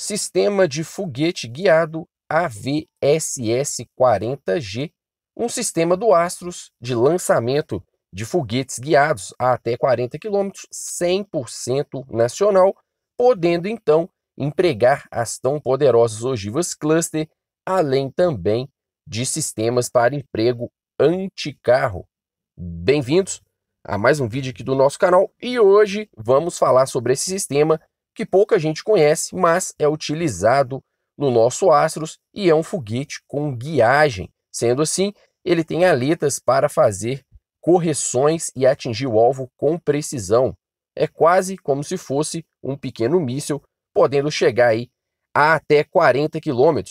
Sistema de Foguete Guiado AVSS-40G, um sistema do Astros de lançamento de foguetes guiados a até 40 km, 100% nacional, podendo então empregar as tão poderosas ogivas cluster, além também de sistemas para emprego anticarro. Bem-vindos a mais um vídeo aqui do nosso canal e hoje vamos falar sobre esse sistema que pouca gente conhece, mas é utilizado no nosso Astros e é um foguete com guiagem. Sendo assim, ele tem aletas para fazer correções e atingir o alvo com precisão. É quase como se fosse um pequeno míssil, podendo chegar aí a até 40 km.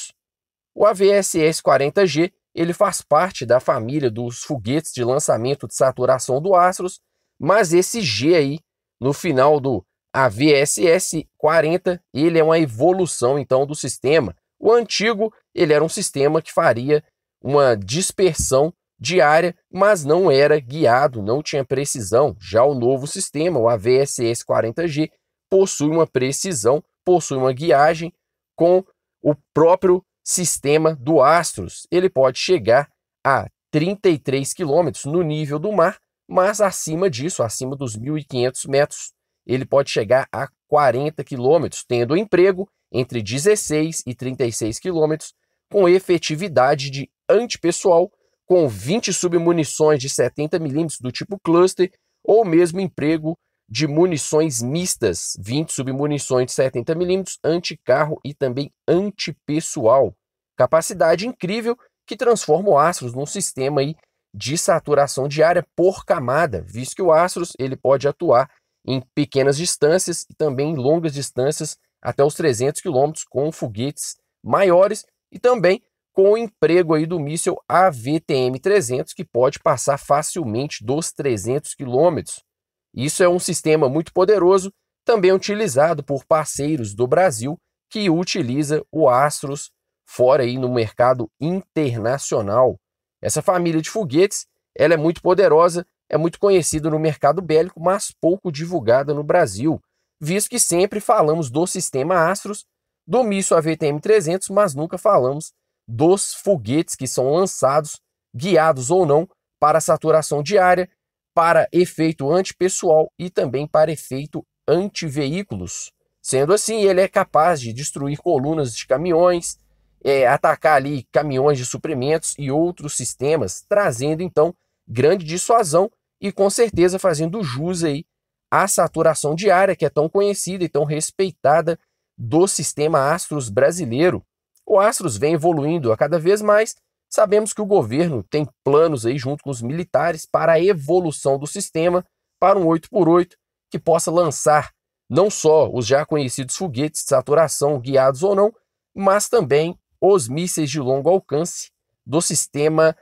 O AVSS-40G ele faz parte da família dos foguetes de lançamento de saturação do Astros, mas esse G aí, no final do AVSS-40, ele é uma evolução então do sistema. O antigo, ele era um sistema que faria uma dispersão diária, mas não era guiado, não tinha precisão. Já o novo sistema, o AVSS-40G, possui uma precisão, possui uma guiagem com o próprio sistema do Astros. Ele pode chegar a 33 quilômetros no nível do mar, mas acima disso, acima dos 1.500 metros, ele pode chegar a 40 quilômetros, tendo emprego entre 16 e 36 quilômetros, com efetividade de antipessoal com 20 submunições de 70 milímetros do tipo cluster, ou mesmo emprego de munições mistas, 20 submunições de 70 milímetros, anticarro e também antipessoal. Capacidade incrível que transforma o Astros num sistema aí de saturação diária por camada, visto que o Astros ele pode atuar em pequenas distâncias e também em longas distâncias até os 300 km com foguetes maiores e também com o emprego aí do míssil AVTM-300, que pode passar facilmente dos 300 quilômetros. Isso é um sistema muito poderoso, também utilizado por parceiros do Brasil, que utiliza o Astros fora aí no mercado internacional. Essa família de foguetes, ela é muito poderosa, é muito conhecida no mercado bélico, mas pouco divulgada no Brasil, visto que sempre falamos do sistema Astros, do míssil AVTM-300, mas nunca falamos dos foguetes que são lançados, guiados ou não, para saturação diária, para efeito antipessoal e também para efeito antiveículos. Sendo assim, ele é capaz de destruir colunas de caminhões, é, atacar ali caminhões de suprimentos e outros sistemas, trazendo então grande dissuasão e com certeza fazendo jus aí à saturação diária que é tão conhecida e tão respeitada do sistema Astros brasileiro. O Astros vem evoluindo a cada vez mais. Sabemos que o governo tem planos aí junto com os militares para a evolução do sistema para um 8x8 que possa lançar não só os já conhecidos foguetes de saturação guiados ou não, mas também os mísseis de longo alcance do sistema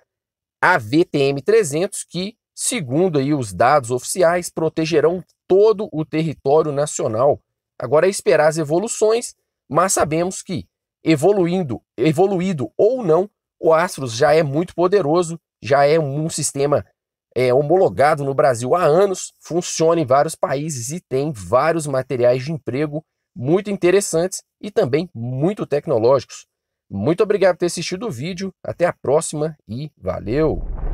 AVTM-300 que, segundo aí os dados oficiais, protegerão todo o território nacional. Agora é esperar as evoluções, mas sabemos que evoluindo, evoluído ou não, o Astros já é muito poderoso, já é um sistema é, homologado no Brasil há anos, funciona em vários países e tem vários materiais de emprego muito interessantes e também muito tecnológicos. Muito obrigado por ter assistido o vídeo, até a próxima e valeu!